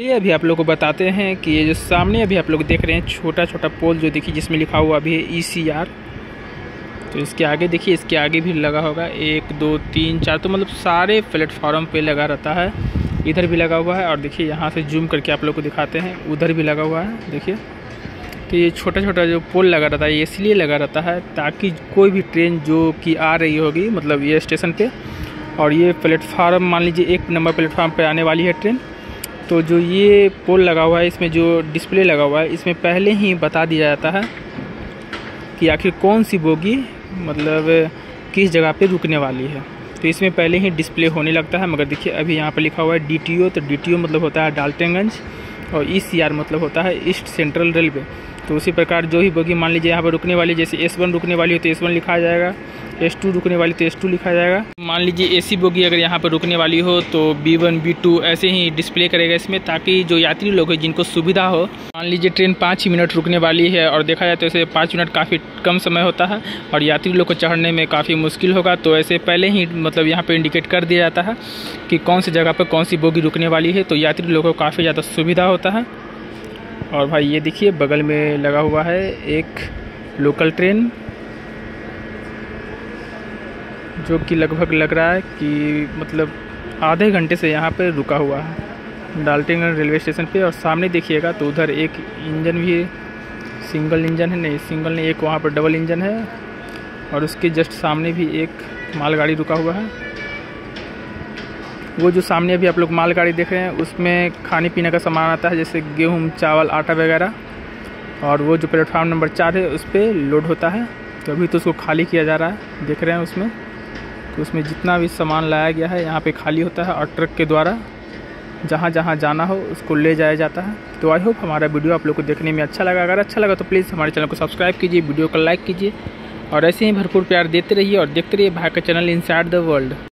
ये अभी आप लोग को बताते हैं कि ये जो सामने अभी आप लोग देख रहे हैं छोटा छोटा पोल जो देखिए, जिसमें लिखा हुआ अभी है ई आर तो इसके आगे देखिए, इसके आगे भी लगा होगा। एक, दो, तीन, चार तो मतलब सारे प्लेटफॉर्म पे लगा रहता है। इधर भी लगा हुआ है और देखिए, यहाँ से जूम करके आप लोग को दिखाते हैं। उधर भी लगा हुआ है, देखिए। तो ये छोटा छोटा जो पोल लगा रहता है, ये इसलिए लगा रहता है ताकि कोई भी ट्रेन जो कि आ रही होगी मतलब ये स्टेशन पे, और ये प्लेटफार्म, मान लीजिए एक नंबर प्लेटफार्म पे आने वाली है ट्रेन तो जो ये पोल लगा हुआ है, इसमें जो डिस्प्ले लगा हुआ है, इसमें पहले ही बता दिया जाता है कि आखिर कौन सी बोगी मतलब किस जगह पे रुकने वाली है। तो इसमें पहले ही डिस्प्ले होने लगता है, मगर देखिए, अभी यहाँ पर लिखा हुआ है डीटीओ तो डीटीओ मतलब होता है डाल्टनगंज, और ई सी मतलब होता है ईस्ट सेंट्रल रेलवे तो उसी प्रकार जो ही बोगी, मान लीजिए यहाँ पर रुकने वाली, जैसे एस वन रुकने वाली हो तो एस वन लिखा जाएगा एस टू रुकने वाली तो एस टू लिखा जाएगा। मान लीजिए एसी बोगी अगर यहाँ पर रुकने वाली हो तो बी वन बी टू ऐसे ही डिस्प्ले करेगा इसमें, ताकि जो यात्री लोग हैं, जिनको सुविधा हो, मान लीजिए ट्रेन पाँच ही मिनट रुकने वाली है, और देखा जाए तो ऐसे पाँच मिनट काफ़ी कम समय होता है, और यात्री लोग को चढ़ने में काफ़ी मुश्किल होगा तो ऐसे पहले ही मतलब यहाँ पर इंडिकेट कर दिया जाता है कि कौन सी जगह पर कौन सी बोगी रुकने वाली है तो यात्री लोगों को काफ़ी ज़्यादा सुविधा होता है। और भाई ये देखिए, बगल में लगा हुआ है एक लोकल ट्रेन जो कि लगभग लग रहा है कि मतलब आधे घंटे से यहाँ पर रुका हुआ है। डाल्टनगंज रेलवे स्टेशन पे और सामने देखिएगा तो उधर एक इंजन भी सिंगल इंजन है, नहीं, सिंगल नहीं, एक वहाँ पर डबल इंजन है और उसके जस्ट सामने भी एक मालगाड़ी रुका हुआ है। वो जो सामने अभी आप लोग मालगाड़ी देख रहे हैं, उसमें खाने पीने का सामान आता है, जैसे गेहूँ, चावल, आटा वगैरह और वो जो प्लेटफार्म नंबर चार है, उस पर लोड होता है। तो अभी तो उसको खाली किया जा रहा है, देख रहे हैं उसमें। तो उसमें जितना भी सामान लाया गया है, यहाँ पे खाली होता है और ट्रक के द्वारा जहाँ जहाँ जाना हो, उसको ले जाया जाता है। तो आई होप हमारा वीडियो आप लोग को देखने में अच्छा लगा। अगर अच्छा लगा तो प्लीज़ हमारे चैनल को सब्सक्राइब कीजिए, वीडियो को लाइक कीजिए और ऐसे ही भरपूर प्यार देते रहिए और देखते रहिए भाई का चैनल इन द वर्ल्ड